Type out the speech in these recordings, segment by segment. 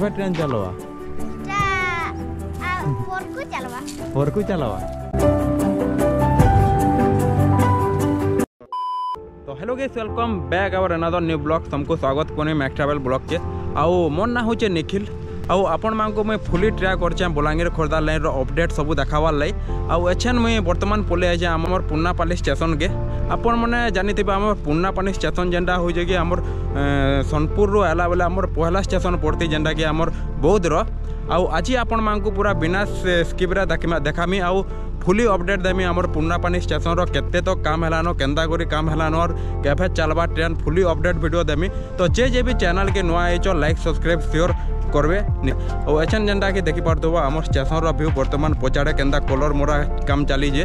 ᱮᱵᱮ train ᱪᱟᱞᱟᱣᱟ ᱴᱟ ᱟᱨ ᱯᱚᱨ ᱠᱚ ᱪᱟᱞᱟᱣᱟ तो hello guys welcome back our another new blog तुमको स्वागत करें मैक ट्रैवल ब्लॉग के आउ मोर ना होचे निखिल आउ आपण मैं फुली ट्रैक कर करचे बोलांगिर खोरदा लाइन रो अपडेट सब देखावा लई आउ एछन मैं वर्तमान मुई आ जे हमर पुन्ना पाली स्टेशन के ଆପଣମାନେ ଜାଣିଥିବେ ଆମର ପୁର୍ଣ୍ଣାପାଣି ଷ୍ଟେସନ୍ ଯେନ୍ଟା ହଉଛେ କି ଆମର ସୋନପୁରରୁ ଆଇଲା ବେଲେ ଆମର ପହଲା ଷ୍ଟେସନ୍ ପଡ଼ତି ଯେନ୍ଟାକି ଆମର ବୌଦ୍ଧର ଆଉ ଆଜି ଆପଣମାନଙ୍କୁ ପୁରା ବିନା ସ୍କିପ୍ରେ ଦେଖାମି ଆଉ ଫୁଲି ଅପଡ଼େଟ୍ ଦେମି ଆମର ପୁର୍ଣ୍ଣାପାଣି ଷ୍ଟେସନ୍ର କେତେ ତ କାମ ହେଲାନ କେନ୍ତା କରି କାମ ହେଲାନ ଆର୍ କେଭେ ଚାଲ୍ବା ଟ୍ରେନ୍ ଫୁଲି ଅପଡ଼େଟ୍ ଭିଡ଼ିଓ ଦେମି ତ ଯେ ଯେ ବି ଚ୍ୟାନେଲ୍କେ ନୂଆ ହେଇଛ ଲାଇକ୍ ସବସ୍କ୍ରାଇବ୍ ସିଓର୍ করবে ও এছান যেটা দেখি পারতো আমার স্টেশনর ভিউ বর্তমান পচাড়ে কেনা কলর মরা কাম চালিছে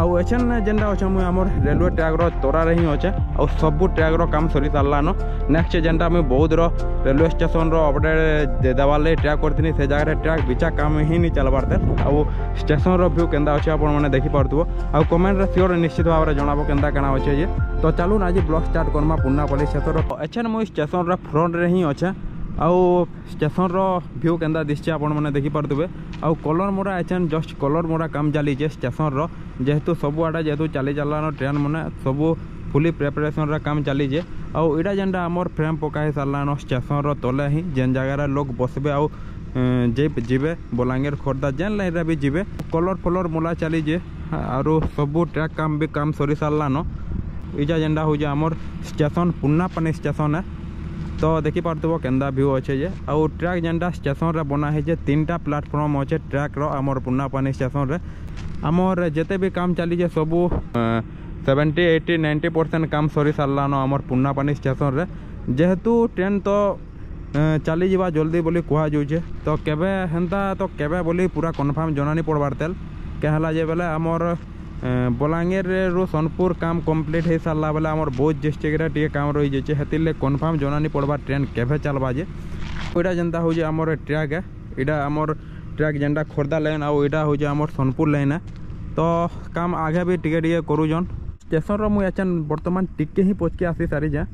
ଆଉ ଏଛେନ୍ ଯେନ୍ଟା ଅଛେ ମୁଇଁ ଆମର୍ ରେଲୱେ ଟ୍ରାକ୍ର ତୋରାରେ ହିଁ ଅଛେ ଆଉ ସବୁ ଟ୍ରାକ୍ର କାମ୍ ସରି ସାର୍ଲାନ ନେକ୍ସଟ୍ ଯେନ୍ଟା ମୁଇଁ ବୌଦ୍ଧର ରେଲୱେ ଷ୍ଟେସନ୍ର ଅପଡ଼େଟ୍ ଦେବାର୍ ଲାଗି ଟ୍ରାକ୍ କରିଥିଲି ସେ ଜାଗାରେ ଟ୍ରାକ୍ ବିଚା କାମ୍ ହିଁ ନି ଚାଲ୍ବାର୍ ତେ ଆଉ ଷ୍ଟେସନ୍ର ଭ୍ୟୁ କେନ୍ତା ଅଛେ ଆପଣମାନେ ଦେଖିପାରୁଥିବ ଆଉ କମେଣ୍ଟରେ ସିଓର୍ ନିଶ୍ଚିତ ଭାବରେ ଜଣାବ କେନ୍ତା କାଣା ଅଛେ ଯେ ତ ଚାଲୁନ୍ ଆଜି ବ୍ଲଗ୍ ଷ୍ଟାର୍ଟ କର୍ମା ପୁର୍ଣ୍ଣାପଲ୍ଲୀ କ୍ଷେତ୍ର ଏଛେନ୍ ମୁଇଁ ଷ୍ଟେସନ୍ର ଫ୍ରଣ୍ଟ୍ରେ ହିଁ ଅଛେ ଆଉ ଷ୍ଟେସନ୍ର ଭ୍ୟୁ କେନ୍ତା ଦିଶୁଛି ଆପଣମାନେ ଦେଖିପାରୁଥିବେ ଆଉ କଲର୍ ମରା ଏଛେନ୍ ଜଷ୍ଟ କଲର୍ ମରା କାମ ଚାଲିଛେ ଷ୍ଟେସନ୍ର ଯେହେତୁ ସବୁଆଡ଼େ ଯେହେତୁ ଚାଲି ଚାଲିଲାନ ଟ୍ରେନ୍ ମାନେ ସବୁ ଫୁଲି ପ୍ରିପାରେସନ୍ର କାମ ଚାଲିଛେ ଆଉ ଇଟା ଯେନ୍ଟା ଆମର ଫ୍ରେମ୍ ପକା ହେଇ ସାରିଲାନ ଷ୍ଟେସନ୍ର ତଲେ ହିଁ ଯେନ୍ ଜାଗାରେ ଲୋକ୍ ବସ୍ବେ ଆଉ ଯିବେ ବଲାଙ୍ଗୀର ଖୋର୍ଦ୍ଧା ଯେନ୍ ଲାଇନ୍ରେ ବି ଯିବେ କଲର୍ ଫଲର୍ ମଲା ଚାଲିଛେ ଆରୁ ସବୁ ଟ୍ରାକ୍ କାମ ବି କାମ ସରି ସାରିଲାନ ଇଟା ଯେନ୍ଟା ହଉଛେ ଆମର ଷ୍ଟେସନ୍ ପୁର୍ଣ୍ଣାପାନି ଷ୍ଟେସନ୍ ଏ तो देखी पार्थ के भ्यू अच्छे आउ ट्रैक जेनटा स्टेसन बना है तीन टा प्लाटफर्म अच्छे ट्रैक राम रमर पुर्णापानी स्टेसन आमर जिते भी काम चलीजे सबू सेवेन्टी एट्टी नाइंटी परसेंट काम सरी सारान आम पुर्णापानी स्टेसन जेहेतु ट्रेन तो चली जावा जल्दी बोली कहा जाए तो केवे हेन्ता तो केवे बोली पूरा कनफर्म जनानी पड़वार तेल कहला जे बोले आमर ବଲାଙ୍ଗୀରରୁ ସୋନପୁର କାମ କମ୍ପ୍ଲିଟ୍ ହେଇସାରିଲା ବେଲେ ଆମର ବୌଦ୍ଧ ଡିଷ୍ଟ୍ରିକ୍ଟରେ ଟିକେ କାମ ରହିଯାଇଛେ ହେଥିର୍ଲାଗି କନଫର୍ମ ଜଣାନି ପଡ଼ବା ଟ୍ରେନ୍ କେଭେ ଚାଲ୍ବା ଯେ ଏଇଟା ଯେନ୍ତା ହେଉଛି ଆମର ଟ୍ରାକ୍ ଏଇଟା ଆମର ଟ୍ରାକ୍ ଯେନ୍ଟା ଖୋର୍ଦ୍ଧା ଲାଇନ୍ ଆଉ ଏଇଟା ହେଉଛି ଆମର ସୋନପୁର ଲାଇନ୍ ତ କାମ ଆଗେ ବି ଟିକେ ଟିକେ କରୁଛନ୍ ଷ୍ଟେସନ୍ର ମୁଁ ଏଛେନ୍ ବର୍ତ୍ତମାନ ଟିକେ ହିଁ ପଚକି ଆସିସାରିଛେଁ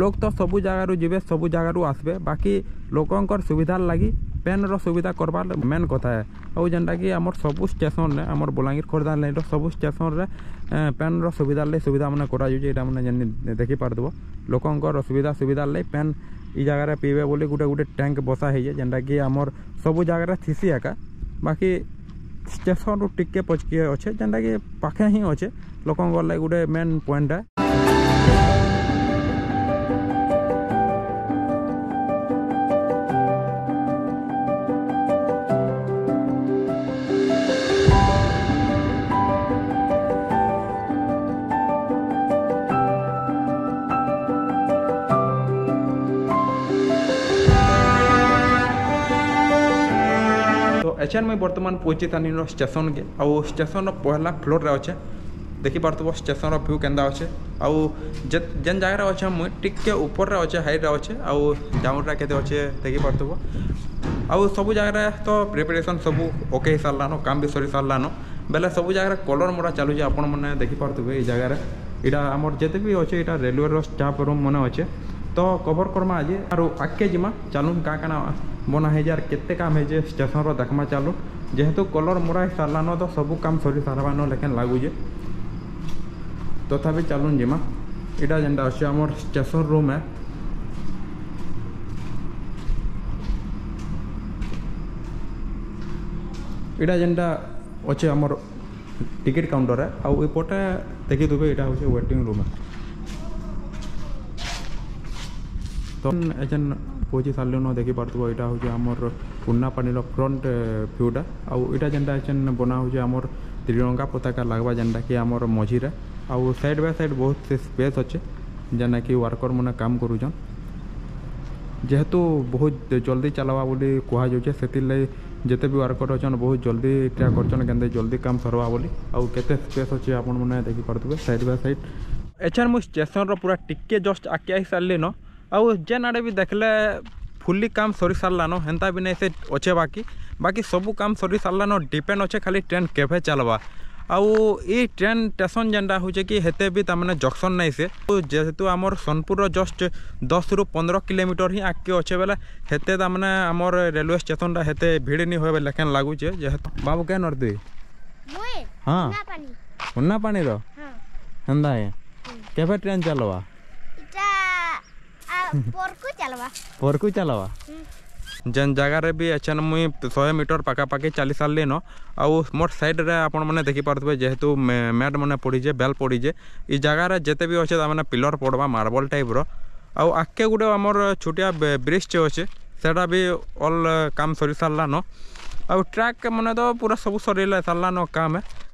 ଲୋକ୍ ତ ସବୁ ଜାଗାରୁ ଯିବେ ସବୁ ଜାଗାରୁ ଆସିବେ ବାକି ଲୋକଙ୍କର ସୁବିଧାର ଲାଗି पेन रुविधा करवा मेन कथा है जेनटा कि आम सब स्टेसन आम बलांगीर खोर्धा लाइन रु स्टेसन पेन रुविधा लगे सुविधा मैंने कर देखी पार्थ लोकों सुविधा सुविधार लगे पेन य जगार पीबे बोली गोटे गोटे टैंक बसा ही जेनटा कि आम सब जगार थीसी एका बाकी स्टेसन रू टे पचके अच्छे जेनटा कि पाखे ही अच्छे लोकों गोटे मेन पॉइंट है ଏଛେନ୍ ମୁଇଁ ବର୍ତ୍ତମାନ ପହଞ୍ଚି ତାନିର ଷ୍ଟେସନ୍କେ ଆଉ ଷ୍ଟେସନ୍ର ପହଲା ଫ୍ଲୋର୍ରେ ଅଛେ ଦେଖିପାରୁଥିବ ଷ୍ଟେସନ୍ର ଭ୍ୟୁ କେନ୍ତା ଅଛେ ଆଉ ଯେନ୍ ଜାଗାରେ ଅଛେ ମୁଇଁ ଟିକେ ଉପରରେ ଅଛେ ହାଇଟ୍ରେ ଅଛେ ଆଉ ଡାଉନ୍ଟା କେତେ ଅଛେ ଦେଖିପାରୁଥିବ ଆଉ ସବୁ ଜାଗାରେ ତ ପ୍ରିପେରେସନ୍ ସବୁ ଓକେ ହେଇସାରିଲାନ କାମ ବି ସରି ସାରିଲାନ ବେଲେ ସବୁ ଜାଗାରେ କଲର୍ ମରା ଚାଲୁଛେ ଆପଣମାନେ ଦେଖିପାରୁଥିବେ ଏଇ ଜାଗାରେ ଏଇଟା ଆମର ଯେତେ ବି ଅଛେ ଏଇଟା ରେଲୱେର ଷ୍ଟାଫ୍ ରୁମ୍ ମାନେ ଅଛେ ତ କଭର୍ କର୍ମା ଆଜି ଆରୁ ଆଗ୍କେ ଯିମା ଚାଲୁନ୍ କାଁ କାଣା ମନା ହେଇଯାର୍ କେତେ କାମ୍ ହେଇଛେ ଷ୍ଟେସନ୍ର ଦେଖ୍ମା ଚାଲୁ ଯେହେତୁ କଲର୍ ମରା ହେଇସାର୍ଲାନ ତ ସବୁ କାମ୍ ସରି ସାର୍ବାନ ଲେଖେନ୍ ଲାଗୁଛେ ତଥାପି ଚାଲୁନ୍ ଯିମା ଏଇଟା ଯେନ୍ଟା ଅଛେ ଆମର୍ ଷ୍ଟେସନ୍ ରୁମ୍ ଏ ଏଇଟା ଯେନ୍ଟା ଅଛେ ଆମର୍ ଟିକେଟ୍ କାଉଣ୍ଟର୍ ଏ ଆଉ ଏପଟେ ଦେଖିଦେବେ ଏଇଟା ହଉଛେ ୱେଟିଂ ରୁମ୍ ତ ଏଜେନ୍ ପହଞ୍ଚି ସାରିଲୁନ ଦେଖିପାରୁଥିବ ଏଇଟା ହେଉଛି ଆମର ପୁର୍ଣ୍ଣାପାଣିର ଫ୍ରଣ୍ଟ ଭ୍ୟୁଟା ଆଉ ଏଇଟା ଯେନ୍ଟା ଯେନ୍ ବନା ହେଉଛି ଆମର ତ୍ରିରଙ୍ଗା ପତାକା ଲାଗ୍ବା ଯେନ୍ଟାକି ଆମର ମଝିରେ ଆଉ ସାଇଡ଼୍ ବାଇ ସାଇଡ଼୍ ବହୁତ ସେ ସ୍ପେସ୍ ଅଛେ ଯେନ୍ଟାକି ୱାର୍କର୍ମାନେ କାମ କରୁଛନ୍ ଯେହେତୁ ବହୁତ ଜଲ୍ଦି ଚାଲବା ବୋଲି କୁହାଯାଉଛେ ସେଥିର୍ଲାଗି ଯେତେ ବି ୱାର୍କର୍ ଅଛନ୍ ବହୁତ ଜଲ୍ଦି ଟ୍ରାଏ କରୁଛନ୍ କେନ୍ତା ଜଲ୍ଦି କାମ ସର୍ବା ବୋଲି ଆଉ କେତେ ସ୍ପେସ୍ ଅଛି ଆପଣମାନେ ଦେଖିପାରୁଥିବେ ସାଇଡ଼୍ ବାଇ ସାଇଡ଼୍ ଏଛନ୍ ମୁଁ ଷ୍ଟେସନ୍ର ପୁରା ଟିକେ ଜଷ୍ଟ ଆଗ୍କେ ଆସି ସାରିଲିନ ଆଉ ଯେନ୍ ଆଡ଼େ ବି ଦେଖିଲେ ফুল্লি কাম সরি সারলানো হেন্তা বি নাই সে অছে বাকি বাকি সবু কাম সরি সারলানো ডিপেন্ড অছে খালি ট্রেন কেভে চালবা আউ এই ট্রেন স্টেসন যেটা হচ্ছে কি হেতে বি তারমানে জংশন নাই সে যেহেতু আমার সোনপুর জস্ট দশ রু পনেরো কিলোমিটর হি আগে অছে বেলা হেতে তারমানে আমার রেলওয়ে স্টেসনটা হেতে ভিড় নি হয়ে লেখেন লাগুছে যেহেতু বাবু কেন অর্দি হ্যাঁ উন্না পানির হেন্দা কেভে ট্রেন চালবা ପରକୁ ଚାଲବା ଯେନ୍ ଜାଗାରେ ବି ଏଛେନ୍ ମୁଇଁ ଶହେ ମିଟର ପାଖାପାଖି ଚାଲି ସାରିଲିନ ଆଉ ମୋର ସାଇଡ଼୍ରେ ଆପଣମାନେ ଦେଖିପାରୁଥିବେ ଯେହେତୁ ମ୍ୟାଟ୍ ମାନେ ପଡ଼ିଛେ ବେଲ୍ ପଡ଼ିଛେ ଇ ଜାଗାରେ ଯେତେ ବି ଅଛେ ତାମାନେ ପିଲର୍ ପଡ଼୍ବା ମାର୍ବଲ୍ ଟାଇପ୍ର ଆଉ ଆଗ୍କେ ଗୁଟେ ଆମର ଛୋଟିଆ ବ୍ରିଜ୍ଟେ ଅଛେ ସେଟା ବି ଅଲ୍ କାମ୍ ସରି ସାରିଲାନ ଆଉ ଟ୍ରାକ୍ ମାନେ ତ ପୁରା ସବୁ ସରିଲା ସାରିଲାନ କାମ୍